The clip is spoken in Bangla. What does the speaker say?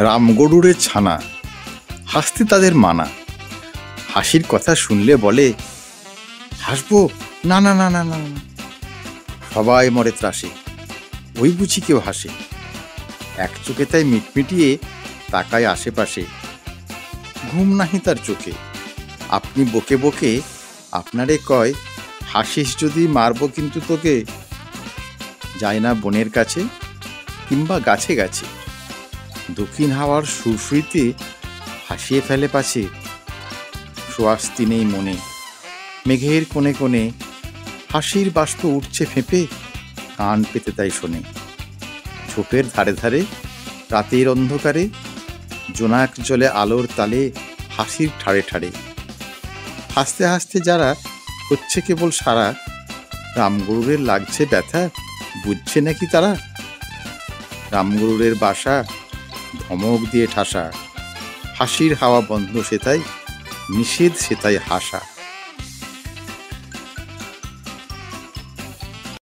রামগরুড়ের ছানা। হাসতে তাদের মানা। হাসির কথা শুনলে বলে, হাসবো? না না না না না না। সবাই মরে ত্রাসে। ওই বুঝি কেউ হাসে। এক চোখে তাই মিটমিটিয়ে তাকায় আশেপাশে। ঘুম নাহি তার চোখে। আপনি বকে বকে আপনারে কয়, হাসিস যদি মারবো কিন্তু তোকে? যায় না বনের কাছে কিংবা গাছে গাছে। দক্ষিণ হাওয়ার সুরসুরিতে হাসিয়ে ফেলে পাছে। সোয়াস্তি নেই মনে, মেঘের কোণে কোণে হাসির বাষ্প উঠছে ফেঁপে, কান পেতে তাই শোনে। ছোপের ধারে ধারে, রাতের অন্ধকারে, জোনাক জলে আলোর তালে হাসির ঠাড়ে ঠাড়ে। হাসতে হাসতে যারা হচ্ছে কেবল সারা রামগরুরের লাগছে ব্যথা, বুঝছে নাকি তারা? রামগরুরের বাসা ধমক দিয়ে ঠাসা। হাসির হাওয়া বন্ধ সেথায় নিষেধ সেথায় হাসা।